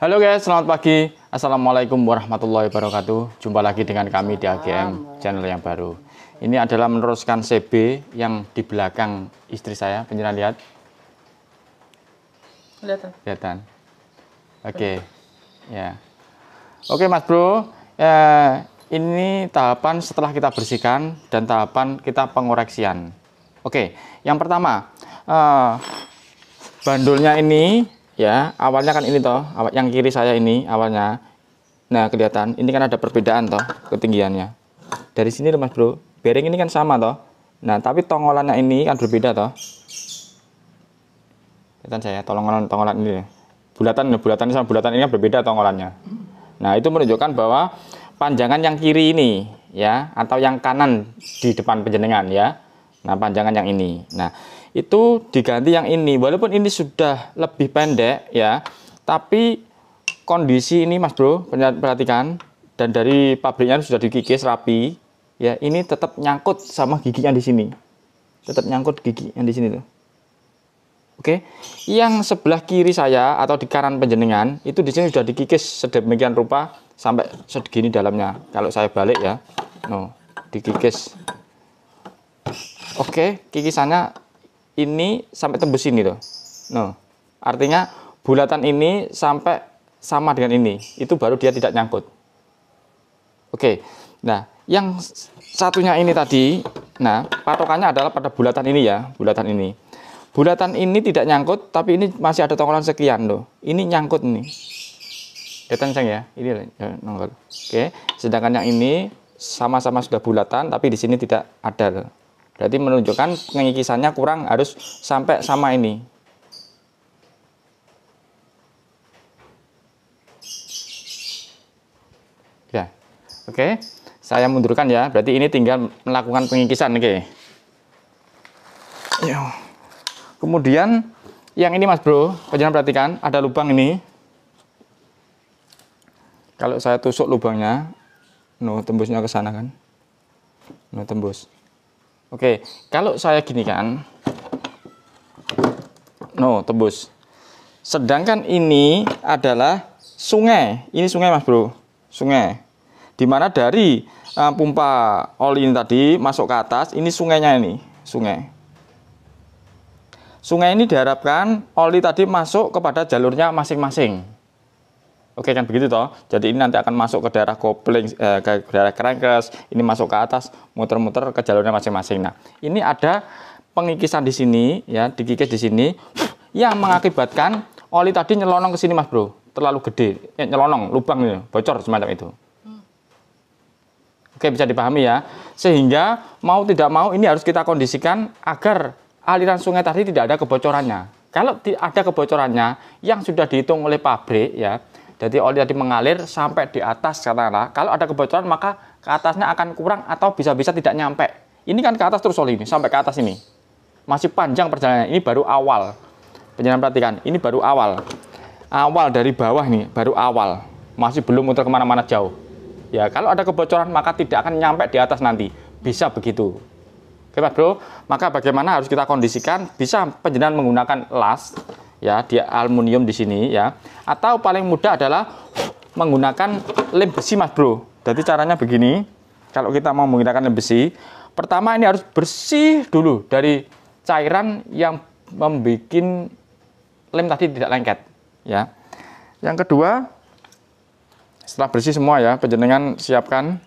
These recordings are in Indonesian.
Halo guys, selamat pagi. Assalamualaikum warahmatullahi wabarakatuh. Jumpa lagi dengan kami di AGM channel yang baru. Ini adalah meneruskan CB yang di belakang istri saya. Penjelasan lihat? Kelihatan. Kelihatan. Oke. Ya. Oke, Mas Bro. Ya, ini tahapan setelah kita bersihkan dan tahapan kita pengoreksian. Oke, yang pertama, eh, bandulnya ini ya awalnya kan ini toh yang kiri saya ini awalnya. Nah kelihatan ini kan ada perbedaan toh ketinggiannya. Dari sini loh mas bro bearing ini kan sama toh. Nah tapi tongolannya ini kan berbeda toh. Kelihatan saya tongolan tongolan ini. Bulatan bulatan ini sama bulatan ini kan berbeda tongolannya nah itu menunjukkan bahwa panjangan yang kiri ini ya atau yang kanan di depan penjenengan ya. Nah panjangan yang ini. Nah itu diganti yang ini. Walaupun ini sudah lebih pendek ya tapi kondisi ini mas bro perhatikan dan dari pabriknya sudah dikikis rapi ya ini tetap nyangkut sama gigi yang di sini. Tetap nyangkut gigi yang di sini tuh. Oke? Yang sebelah kiri saya atau di kanan penjenengan itu di sini sudah dikikis sedemikian rupa sampai segini dalamnya. Kalau saya balik ya no dikikis oke kikisannya ini sampai tembus ini loh. No. Artinya bulatan ini sampai sama dengan ini. Itu baru dia tidak nyangkut. Oke. Nah, yang satunya ini tadi, nah, patokannya adalah pada bulatan ini ya, bulatan ini. Bulatan ini tidak nyangkut, tapi ini masih ada tongkolan sekian loh. Ini nyangkut nih. Kelihatan sayang ya, ini ya, nongol. Oke, sedangkan yang ini sama-sama sudah bulatan, tapi di sini tidak ada loh. Berarti menunjukkan pengikisannya kurang harus sampai sama ini. Ya. Oke. Saya mundurkan ya. Berarti ini tinggal melakukan pengikisan, oke. Ya. Kemudian yang ini Mas Bro, jangan perhatikan ada lubang ini. Kalau saya tusuk lubangnya, no tembusnya ke sana kan. No tembus. Oke, kalau saya gini kan, no tembus. Sedangkan ini adalah sungai. Ini sungai mas bro, sungai. Di mana dari uh, pompa oli ini tadi masuk ke atas, ini sungainya ini, sungai. Sungai ini diharapkan oli tadi masuk kepada jalurnya masing-masing. Oke kan begitu toh. Jadi ini nanti akan masuk ke daerah kopling, eh, ke daerah crankcase, ini masuk ke atas, muter-muter ke jalurnya masing-masing. Nah, ini ada pengikisan di sini, ya, dikikis di sini, yang mengakibatkan oli tadi nyelonong ke sini, mas bro, terlalu gede, ya, nyelonong, lubang ini, bocor semacam itu. Oke, bisa dipahami ya. Sehingga mau tidak mau ini harus kita kondisikan agar aliran sungai tadi tidak ada kebocorannya. Kalau ada kebocorannya yang sudah dihitung oleh pabrik ya, jadi oli tadi mengalir sampai di atas katakanlah. Kalau ada kebocoran maka ke atasnya akan kurang atau bisa-bisa tidak nyampe. Ini kan ke atas terus oli ini sampai ke atas ini. Masih panjang perjalanan. Ini baru awal. Penjelasan perhatikan. Ini baru awal. Awal dari bawah nih baru awal. Masih belum muter ke mana-mana jauh. Ya kalau ada kebocoran maka tidak akan nyampe di atas nanti. Bisa begitu. Oke Pak Bro, maka bagaimana harus kita kondisikan? Bisa penjenengan menggunakan las ya di aluminium di sini ya. Atau paling mudah adalah menggunakan lem besi mas bro. Jadi caranya begini kalau kita mau menggunakan lem besi pertama ini harus bersih dulu dari cairan yang membuat lem tadi tidak lengket ya. Yang kedua setelah bersih semua ya penjenengan siapkan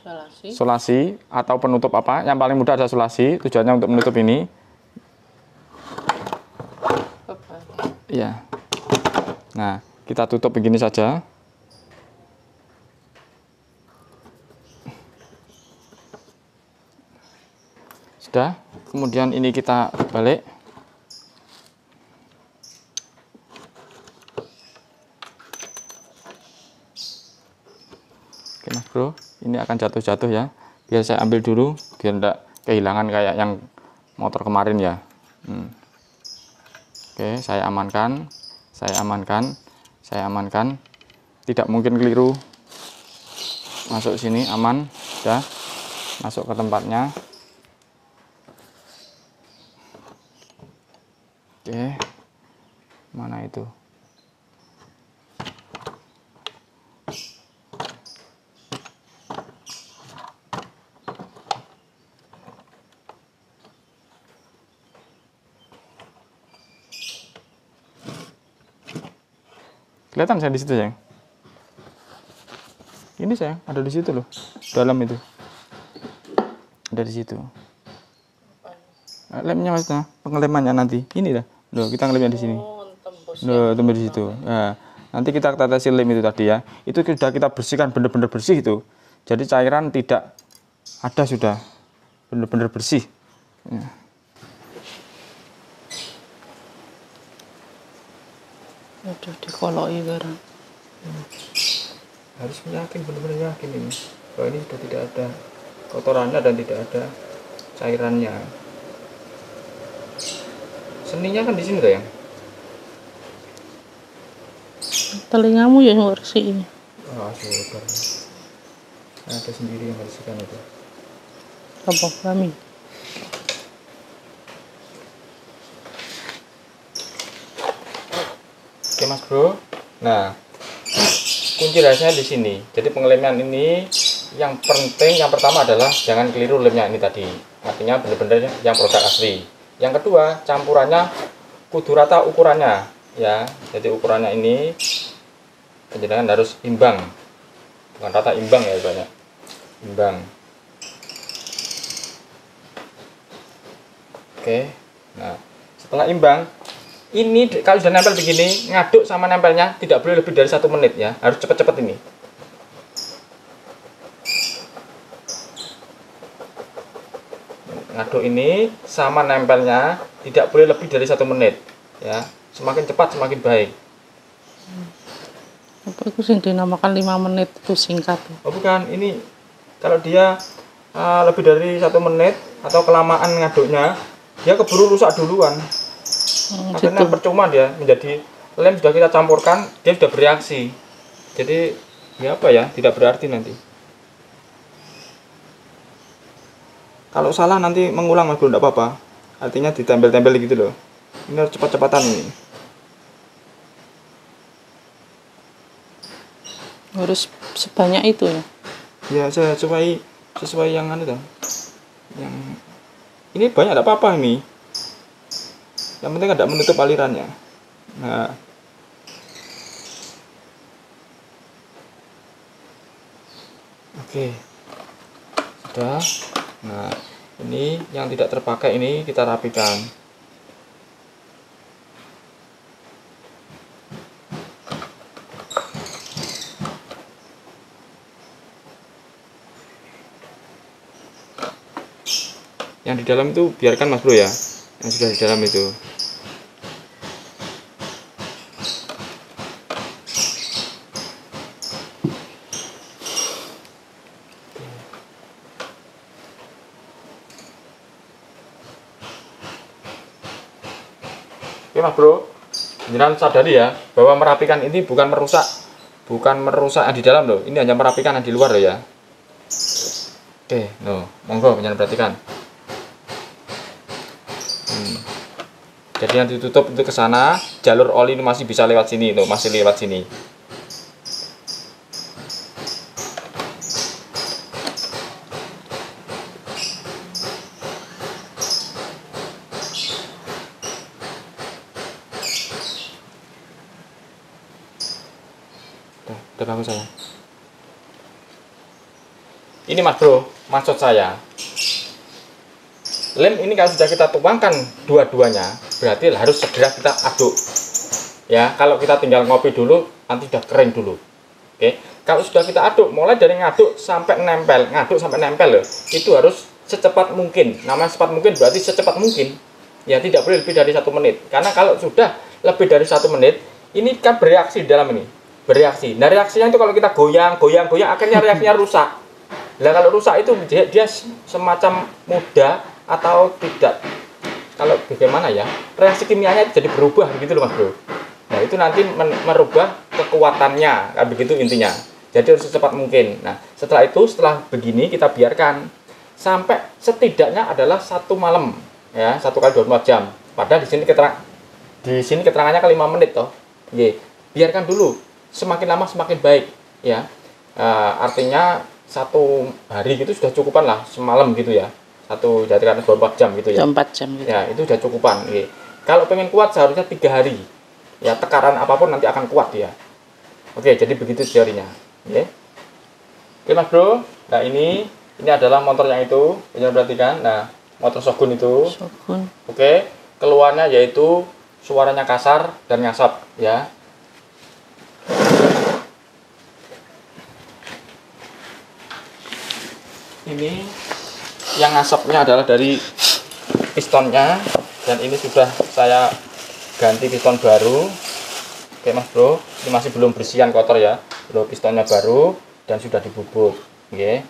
solasi. solasi atau penutup apa. Yang paling mudah adalah solasi tujuannya untuk menutup ini Ya. Nah, kita tutup begini saja. Sudah. Kemudian ini kita balik. Oke mas bro, ini akan jatuh-jatuh ya. Biar saya ambil dulu, biar tidak kehilangan kayak yang motor kemarin ya. Hmm. Oke, saya amankan. Saya amankan. Saya amankan. Tidak mungkin keliru. Masuk sini aman, sudah. Masuk ke tempatnya. Oke. Mana itu? Kelihatan saya di situ sayang. Ini sayang, ada di situ loh. Dalam itu. Ada di situ. Lemnya mas, nah, pengelemannya nanti. Ini dah. Loh, kita ngelemnya di sini. Oh, tembus. Loh, tembus di situ. Nah, nanti kita tetesi lem itu tadi ya. Itu sudah kita bersihkan benar-benar bersih itu. Jadi cairan tidak ada sudah benar-benar bersih. Ya. Aduh, dikoloi barang. harus yakin benar-benar yakin ini bahwa ini sudah tidak ada kotorannya dan tidak ada cairannya seninya kan di sini tuh ya Telingamu ya yang bersih. ah super ada sendiri yang bersihkan itu Apa kami? Oke mas bro. Nah kunci rahasianya di sini. Jadi pengelemian ini yang penting yang pertama adalah jangan keliru lemnya ini tadi. Artinya benar-benar yang produk asli. Yang kedua campurannya kudu rata ukurannya ya. Jadi ukurannya ini penjenengan harus imbang. Bukan rata imbang ya banyak. Imbang. Oke nah setelah imbang ini kalau sudah nempel begini ngaduk sama nempelnya tidak boleh lebih dari satu menit ya. Harus cepat-cepat ini. Ngaduk ini sama nempelnya tidak boleh lebih dari satu menit ya. Semakin cepat semakin baik. Apa itu sing dinamakan 5 menit itu singkat. oh bukan. Ini kalau dia uh, lebih dari satu menit atau kelamaan ngaduknya dia keburu rusak duluan Hmm, akhirnya situ. percuma dia menjadi lem sudah kita campurkan dia sudah bereaksi. Jadi ya apa ya tidak berarti nanti. Kalau salah nanti mengulang mas bro tidak apa-apa. Artinya ditempel-tempel gitu loh. Ini harus cepat-cepatan ini. Harus sebanyak itu ya. ya sesuai sesuai yang anu tuh yang ini banyak tidak apa-apa ini yang penting tidak menutup alirannya. Nah. Oke. Sudah. Nah ini yang tidak terpakai ini kita rapikan. Yang di dalam itu biarkan mas bro ya. Yang sudah di dalam itu Oke mas bro Jangan sadari ya bahwa merapikan ini bukan merusak bukan merusak yang di dalam loh ini hanya merapikan yang di luar loh ya Oke, no, monggo jangan perhatikan. Hmm. Jadi nanti tutup itu ke sana, jalur oli ini masih bisa lewat sini, tuh masih lewat sini. Ini mas bro, maksud saya lem ini kalau sudah kita tuangkan dua-duanya berarti harus segera kita aduk. Ya kalau kita tinggal ngopi dulu nanti sudah kering dulu. Oke kalau sudah kita aduk mulai dari ngaduk sampai nempel ngaduk sampai nempel loh itu harus secepat mungkin. Namanya secepat mungkin berarti secepat mungkin. Ya tidak boleh lebih dari satu menit. Karena kalau sudah lebih dari satu menit ini kan bereaksi di dalam ini. Bereaksi. Nah reaksinya itu kalau kita goyang goyang goyang akhirnya reaksinya rusak Nah kalau rusak itu dia, dia semacam mudah atau tidak. Kalau bagaimana ya? Reaksi kimianya jadi berubah begitu loh Mas Bro. Nah, itu nanti merubah kekuatannya, kan begitu intinya. Jadi harus secepat mungkin. Nah, setelah itu setelah begini kita biarkan sampai setidaknya adalah satu malam ya, satu kali 24 jam. Padahal di sini keterang di sini keterangannya ke 5 menit toh. Ye, biarkan dulu. Semakin lama semakin baik ya. Eh, artinya satu hari gitu sudah cukupan lah semalam gitu ya satu jadi kan 24 jam gitu ya 4 jam gitu. ya itu sudah cukupan Oke. kalau pengen kuat seharusnya tiga hari ya tekaran apa pun nanti akan kuat ya Oke, jadi begitu teorinya. Oke. Oke, Mas Bro. Nah, ini ini adalah motor yang itu. Ini perhatikan. Nah, motor Shogun itu. Shogun. Oke, keluarnya yaitu suaranya kasar dan ngasap ya. Ini yang ngasapnya adalah dari pistonnya dan ini sudah saya ganti piston baru. Oke Mas Bro, ini masih belum bersihan kotor ya. Bro, pistonnya baru dan sudah dibubut. Oke.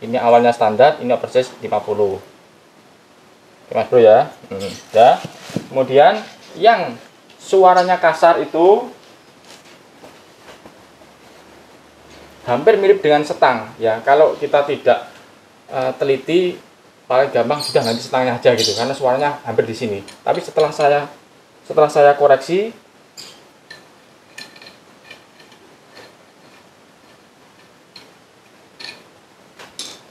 Ini awalnya standar, ini persis 50. Oke Mas Bro ya. Hmm, ya. Kemudian yang suaranya kasar itu hampir mirip dengan setang ya. Kalau kita tidak uh, teliti paling gampang sudah nanti setangnya aja gitu karena suaranya hampir di sini. Tapi setelah saya setelah saya koreksi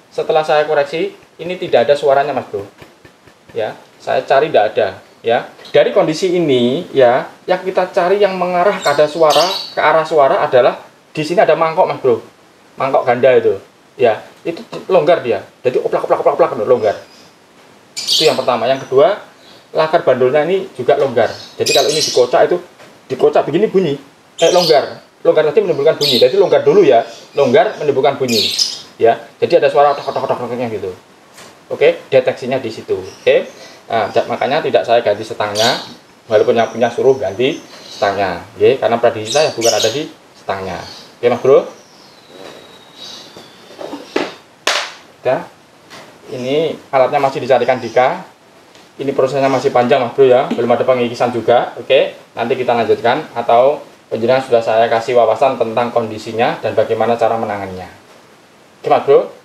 setelah saya koreksi ini tidak ada suaranya mas bro. Ya saya cari tidak ada ya. Dari kondisi ini ya yang kita cari yang mengarah ke suara ke arah suara adalah di sini ada mangkok mas bro. Mangkok ganda itu ya itu longgar dia. Jadi oplak oplak oplak oplak longgar. Itu yang pertama. Yang kedua laker bandulnya ini juga longgar. Jadi kalau ini dikocak itu dikocak begini bunyi. Eh longgar. Longgar nanti menimbulkan bunyi. Jadi longgar dulu ya. Longgar menimbulkan bunyi. Ya jadi ada suara tok tok tok toknya gitu. Oke deteksinya di situ. Oke nah, makanya tidak saya ganti setangnya. Walaupun yang punya suruh ganti setangnya. Ya karena prediksi saya bukan ada di setangnya. Oke mas bro ya ini alatnya masih dicarikan Dika. Ini prosesnya masih panjang mas bro ya. Belum ada pengikisan juga. Oke nanti kita lanjutkan atau penjelasan sudah saya kasih wawasan tentang kondisinya dan bagaimana cara menangannya. Gimana bro?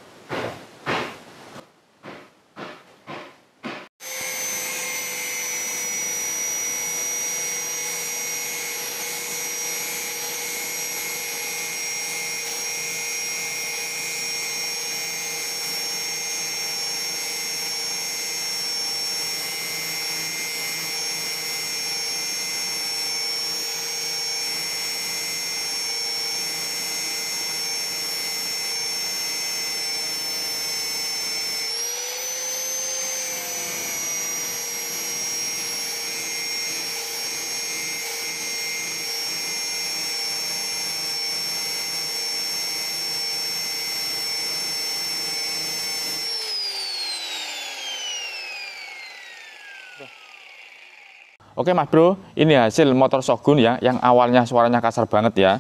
Oke Mas Bro, ini hasil motor Shogun ya, yang awalnya suaranya kasar banget ya.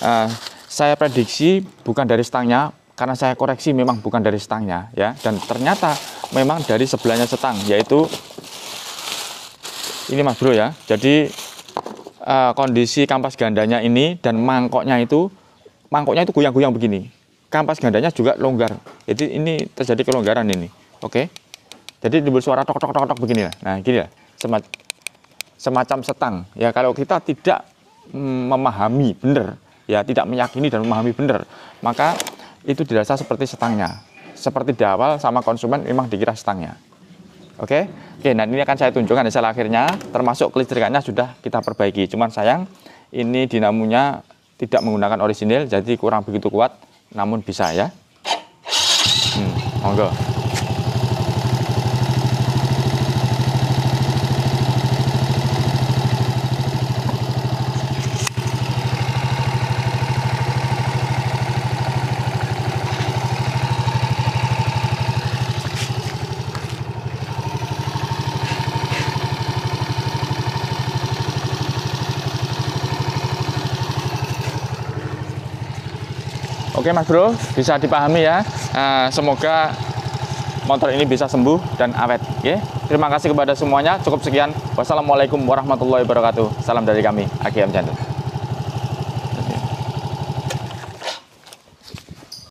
Uh, saya prediksi bukan dari stangnya, karena saya koreksi memang bukan dari stangnya ya. Dan ternyata memang dari sebelahnya setang, yaitu ini Mas Bro ya. Jadi uh, kondisi kampas gandanya ini dan mangkoknya itu, mangkoknya itu goyang-goyang begini. Kampas gandanya juga longgar. Jadi ini terjadi kelonggaran ini. Oke. Jadi timbul suara tok tok tok tok begini lah. Nah, gini lah. Semacam semacam setang. Ya kalau kita tidak mm, memahami benar, ya tidak meyakini dan memahami benar, maka itu dirasa seperti setangnya. Seperti di awal sama konsumen memang dikira setangnya. Oke, oke. Nah ini akan saya tunjukkan hasil akhirnya, termasuk kelistrikannya sudah kita perbaiki. Cuman sayang ini dinamonya tidak menggunakan orisinil, jadi kurang begitu kuat, namun bisa ya. Hmm, monggo. Oke Mas Bro, bisa dipahami ya. Uh, semoga motor ini bisa sembuh dan awet. Ya. Terima kasih kepada semuanya. Cukup sekian. Wassalamualaikum warahmatullahi wabarakatuh. Salam dari kami, Aki Amjando.